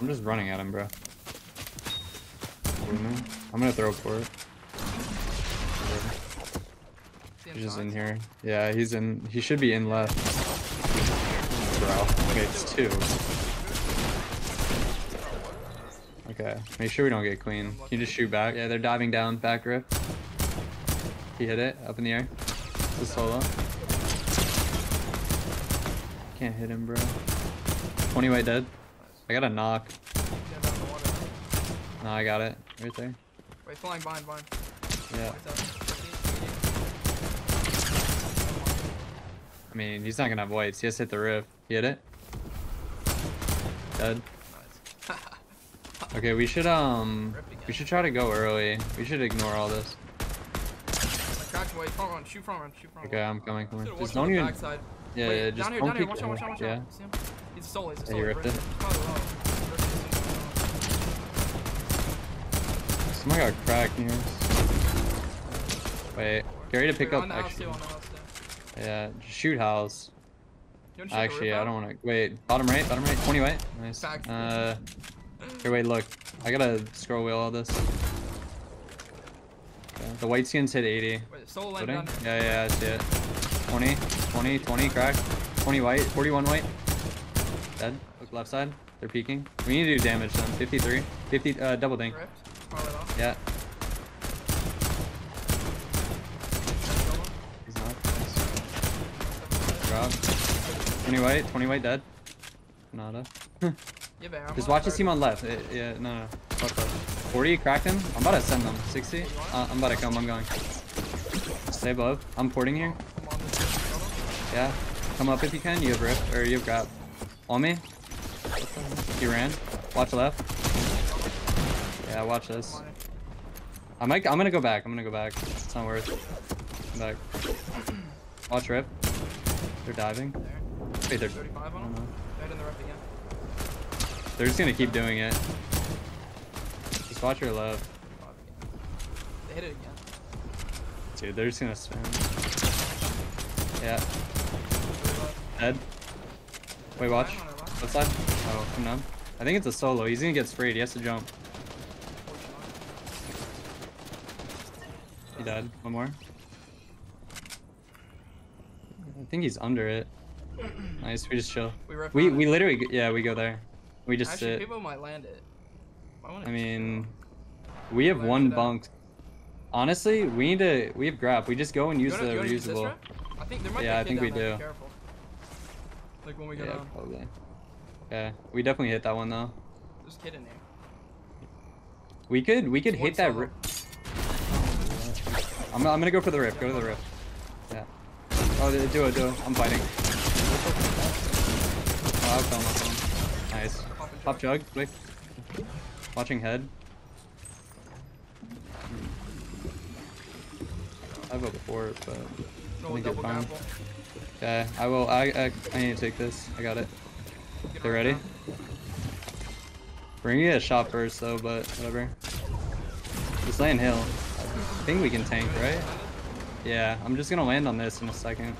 I'm just running at him, bro. I'm gonna throw for it. He's just in here. Yeah, he's in. He should be in left. Bro. Okay, it's two. Okay, make sure we don't get clean. Can you just shoot back? Yeah, they're diving down. Back rip. He hit it up in the air. It's a solo. Can't hit him, bro. 20 white dead. I got a knock. Yeah, down in the water. No, I got it. Right there. Wait, flying behind, behind. Yeah. I mean, he's not gonna have whites. He has hit the roof. He hit it. Dead. Okay, we should um, we should try to go early. We should ignore all this. I. Front run. Shoot front run. Shoot front Okay. I'm coming, coming. Just don't even. backside. Yeah, Wait, yeah. Just down here, don't down here. peek Watch out, watch out, watch yeah. out. He's a solo. He's a Yeah, solo. he Ripped it. Probably low. Someone got cracked. Wait, get ready to pick Wait, up. Actually, too, on the house too. yeah. Just shoot house. Shoot Actually, roof I don't want to. Wait, bottom right, bottom right. 20 white. Nice. Uh, here, wait, look. I gotta scroll wheel all this. Okay, The white skins hit 80. Wait, Yeah, yeah, I see it. 20, 20, 20, crack. 20 white, 41 white. Dead. Look left side. They're peeking. We need to do damage to them. 53. 50, uh, double dink. Ripped. Probably. Yeah, he's not. Nice. Drop. 20 white, 20 white dead. Nada. Yeah, bear. I'm Just watch the third. team on left. Eh, yeah, no, no. Fuck left. 40, cracked him. I'm about to send them. 60. Uh, I'm about to come, I'm going. Stay above. I'm porting here. I'm on this solo. Yeah. Come up if you can. You have rip, or you have grab. On me. He ran. Watch left. Yeah, watch this. It. I might. I'm gonna go back. I'm gonna go back. It's not worth. Come back. Watch rip. They're diving. There. Wait, they're. 35 I on don't know. Uh-huh. Right in the rep again. They're just gonna keep doing it. Just watch your left. They hit it again. Dude, they're just gonna spam. Yeah. Dead. Wait, watch. Nine on our left. What side? Oh, come down. I think it's a solo. He's gonna get sprayed. He has to jump. He died. One more. I think he's under it. Nice. We just chill. We We we literally yeah we go there. We just Actually, sit. people might land it. I, I chill. mean, we have one should I- bunk. Honestly, we need to. We have grab. We just go and use wanna- the you wanna use reusable. I think there might Yeah, I be a think we do. Careful. Like when we go Yeah, down. probably. Yeah, we definitely hit that one though. There's a kid in there. We could we could It's hit that. I'm I'm gonna go for the rip. Go to the rip. Yeah. Oh, do do it, do it. I'm fighting. Oh, I fell my phone. Nice. Pop jug. quick. Watching head. I have a fort, but I think you're fine. okay. I will. I, I I need to take this. I got it. They ready? We're gonna get a shot first though, but whatever. Just laying hill. I think we can tank, right? Yeah, I'm just gonna land on this in a second.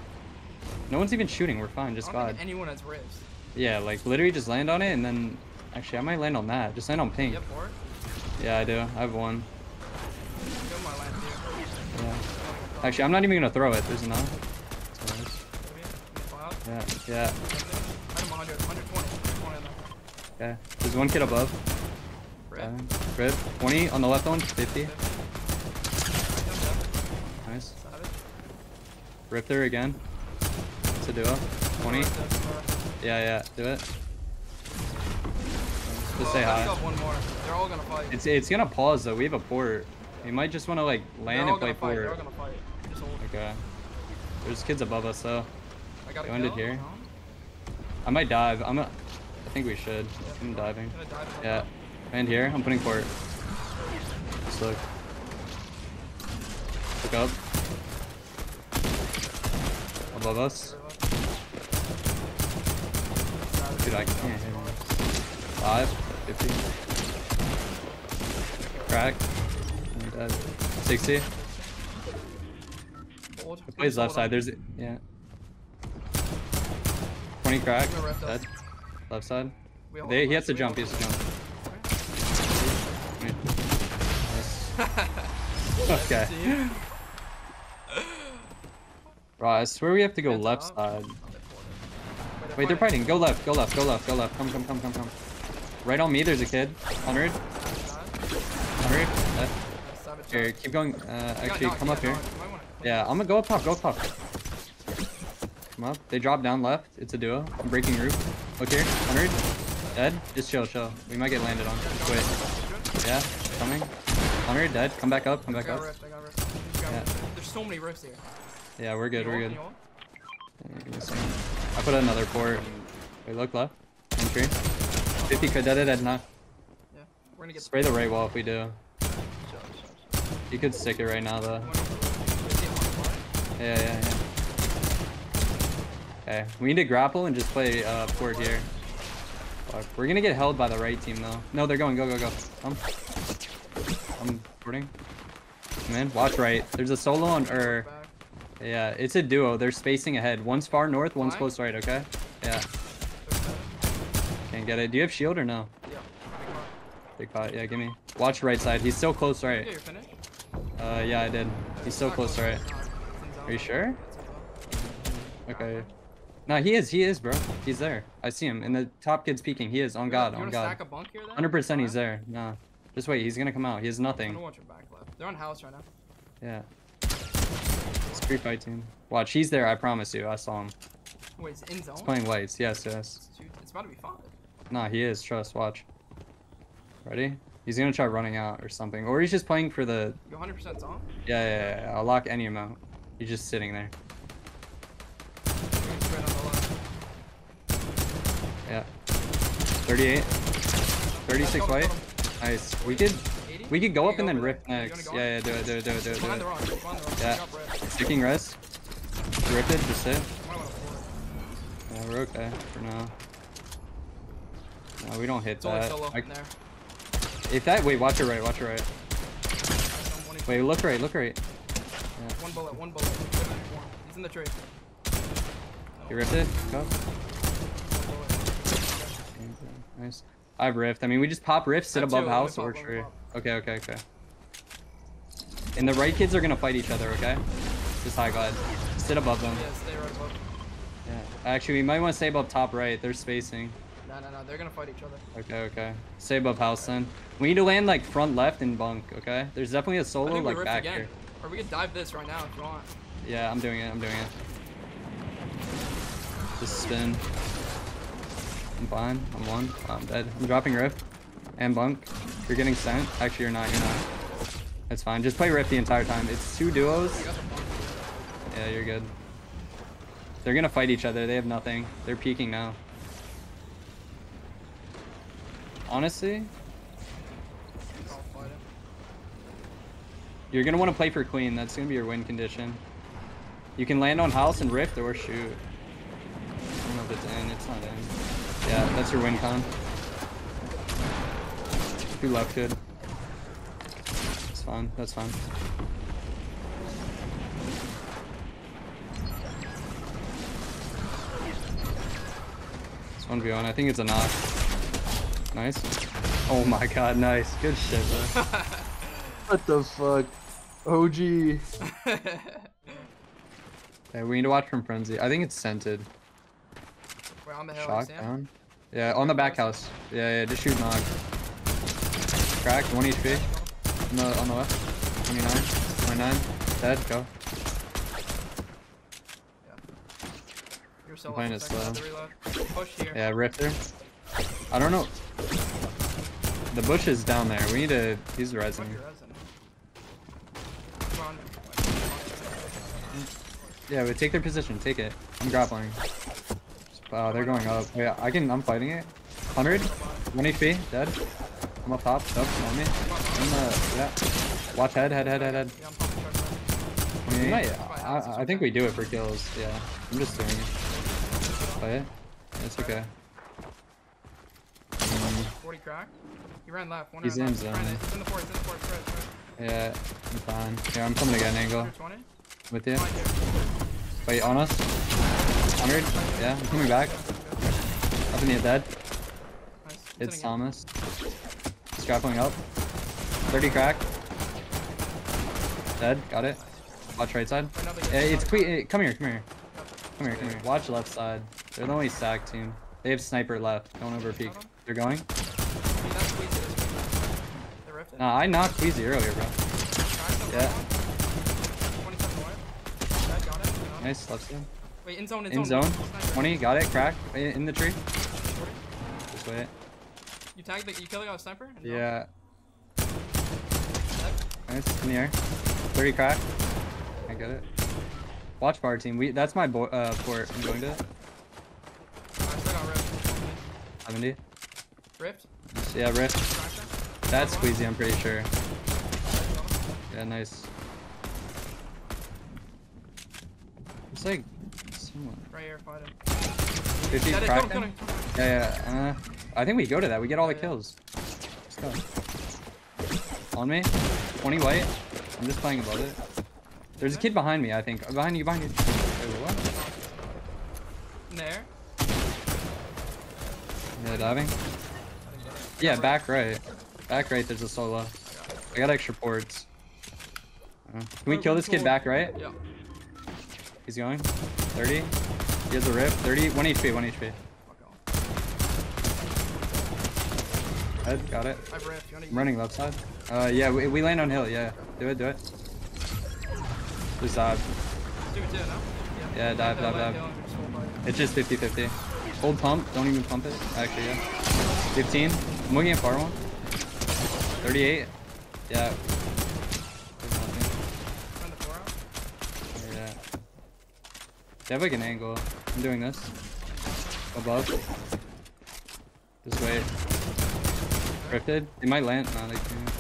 No one's even shooting, we're fine, just God. anyone has ribs. Yeah, like literally just land on it and then actually I might land on that. Just land on pink. Yep, for it. Yeah, I do. I have one. My land here. Yeah. Actually, I'm not even gonna throw it. There's enough. It's nice. Maybe. Get fly out. Yeah, yeah. Item 100, 120, 120. Okay. There's one kid above. Rip. Seven. Rip. 20 on the left one. 50. Rip there again. It's a duo. 20. Right there, right there. Yeah, yeah. Do it. Just Oh, say hi. one more. They're all gonna fight. It's it's gonna pause though. We have a port. We might just want to like land and play gonna fight. They're all port. gonna fight. Okay. There's kids above us though. I got ended here? No? I might dive. I'm. A, I think we should. I'm diving. Dive Yeah. And here, I'm putting port. Just look. Look up. Above us. Dude, I can't hit him. Five, 50. Crack. I'm dead. 60. He plays left side. There's, yeah. 20 crack. Dead. Left side. They, he has to jump. He has to jump. Okay. Bro, I swear we have to go left up. side. Wait, Wait, they're fighting. Go left, go left, go left, go left. Come, come, come, come, come. Right on me, there's a kid. 100. 100. Uh, Savage here, keep going. Uh, actually, come up here. knocked. You might wanna- Yeah, I'm gonna go up top, go up top. Come up. They drop down left. It's a duo. I'm breaking roof. Look here. 100. Dead. Just chill, chill. We might get landed on. Wait. Yeah, coming. 100. Dead. Come back up. Come back up. rift, I got rift. You got Yeah. There's so many rifts here. Yeah, we're good. We're good. ult? Yeah, give me a second. I put another port. Wait, look left. Entry. 50 could dead, dead, dead. Nah. Yeah. We're gonna get Spray the right wall if we do. You could stick it right now though. You wanna- you see him on the fly? Yeah, yeah, yeah. Okay, we need to grapple and just play uh, port here. Fuck. We're gonna get held by the right team though. No, they're going. Go, go, go. Come. I'm porting. Come in. Watch right. There's a solo on or. Yeah, it's a duo. They're spacing ahead. One's far north, one's Fine. close right. Okay. Yeah. Can't get it. Do you have shield or no? Yeah. Big pot. Yeah, give me. Watch right side. He's still close Yeah, right. you're finished. Uh, yeah, I did. He's still close right. it's not. It's in zone. Are you sure? It's in zone. Okay. No, he is. He is, bro. He's there. I see him. And the top kid's peeking. He is. On God. On God. stack a bunk here then? 100% he's there. Nah. Just wait. He's gonna come out. He has nothing. gonna watch your back left. They're on house right now. Yeah. Street fight team. Watch. He's there. I promise you. I saw him. Wait, it's in zone? He's playing lights, Yes, yes. It's, it's about to be five. Nah, he is. Trust. Watch. Ready? He's gonna try running out or something. Or he's just playing for the. You 100% zone? Yeah, yeah, yeah. I'll lock any amount. He's just sitting there. You're straight on the left. Yeah. 38. 36 Got white. Nice. We could. 80? We could go up and then rip there. Next. Yeah, yeah, do it, do it, do it, do it, do it. the rock, behind the rock. Yeah. Sticking res. Rip it, just sit. Might wanna forward. Yeah, we're okay for now. No, we don't hit It's that. I- if that, wait, watch it right, watch it right. Nice, I'm one HP. Wait, look right, look right. One bullet, one bullet. He's in the tree. You ripped it? Go. Nice. I have rift. I mean, we just pop rift, sit I above house pop, or tree. Okay, okay, okay. And the right kids are gonna fight each other, okay? Just high glide. Sit above them. Yeah, stay right above. Yeah. Actually, we might want to stay above top right. They're spacing. No, no, no. They're gonna fight each other. Okay, okay. Stay above house then. We need to land like front left and bunk, okay? There's definitely a solo like back again. here. Or we could dive this right now if you want. Yeah, I'm doing it. I'm doing it. Just spin. I'm fine. I'm one. I'm dead. I'm dropping rift and bunk. You're getting sent. Actually, you're not. You're not. It's fine. Just play rift the entire time. It's two duos. Yeah, you're good. They're gonna fight each other. They have nothing. They're peeking now. Honestly, you're gonna want to play for queen. That's gonna be your win condition. You can land on house and rift or shoot. I don't know if it's in. It's not in. Yeah, that's your win con. Two left good. It's fine. That's fine. It's 1v1. I think it's a knock. Nice. Oh my god, nice. Good shit, bro. what the fuck? OG. Okay, we need to watch from Frenzy. I think it's scented. Wait, on the hill. Shock you see down. Yeah, on the back house. Yeah, yeah, just shoot Nog. Crack, 1 HP. On the, on the left. 29. 29. Dead, go. You're solo playing it slow. Push here. Yeah, Rifter. I don't know. The bush is down there. We need to. He's Fuck resing. your resin. Yeah, but take their position. Take it. I'm grappling. Wow, they're going up. Yeah, I can. I'm fighting it. 100. 1 HP. Dead. I'm up top. Up on me. I'm, uh, yeah. Watch head, head, head, head, head. I'm pumping truck right We might, I, I think we do it for kills. Yeah. I'm just doing it. Play it. It's okay. Mm, 40 crack. He ran left. One He's in left. Zone. in the in the. Spread, spread. yeah, I'm fine. Yeah, I'm coming to get an angle 120. with you. Wait, on us. 100. Yeah, I'm coming back. Up in the dead. Nice. It's. Thomas. He's grappling up. 30 crack. Dead. Got it. Watch right side. It's que- eh, Come here. Come here. Come here. Come here. Watch left side. They're the only sack team. They have sniper left. Don't over peek. They're going. Dude, that's squeeze it. They ripped it. Nah, I knocked Queasy earlier, bro. Yeah. run. 27 away. Dead, got it. you know. Nice left side. Wait, in zone, in, In zone. zone. 20. Got it. Crack. In the tree. Just wait. You tagged the, you killed the sniper? Yeah. Nice. In the air. 30 crack. I get it. Watch bar team. We that's my bo uh port. I'm going to it. I still got ripped. 70. Ripped. Yeah. Cracked That's Queasy, I'm pretty sure. Yeah, nice. It's like. Right here, fight him. 50 Dead, crack him, kill him? him. Yeah, yeah. Uh, I think we go to that. We get all the kills. On me. 20 white. I'm just playing above it. There's a kid behind me, I think. Behind you, behind you. Wait, what? There. Yeah, diving. I didn't get it. Yeah, back right. Back right, there's a solo. I got extra ports. Uh, Can we kill this kid back right? Yeah. He's going. 30. He has a rip. 30. 1 HP, 1 HP. Head, got it. I've ripped. You wanna I'm running left side. Uh, yeah, we, we land on hill, yeah. Do it, do it. Just dive. Do it too, no? Yeah, dive, dive, dive. kill him, just hold by. It's just 50 50. Hold pump, don't even pump it. Actually, yeah. 15. I'm looking at far one. 38. Yeah. There's nothing. Run the four out. Yeah. They have like an angle. I'm doing this. Above. Just wait. Drifted. They might land. No, they can't.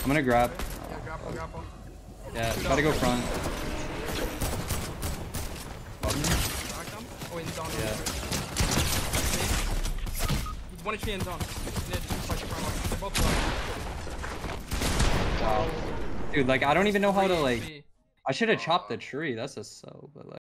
I'm gonna grab. Yeah, grapple, grapple. Yeah, try to go front. Oh. Yeah. He's one HP in zone. Yeah, just fight the front line. They're both. Wow. Dude, like I don't even know how to like. I should have chopped the tree. That's a so, but like.